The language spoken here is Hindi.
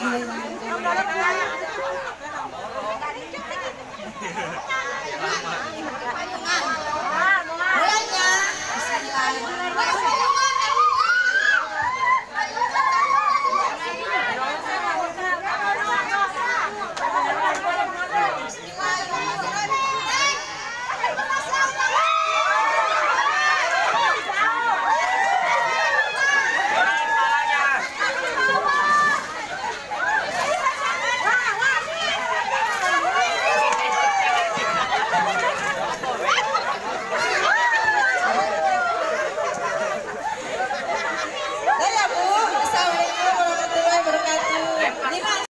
बिस्मिल्लाह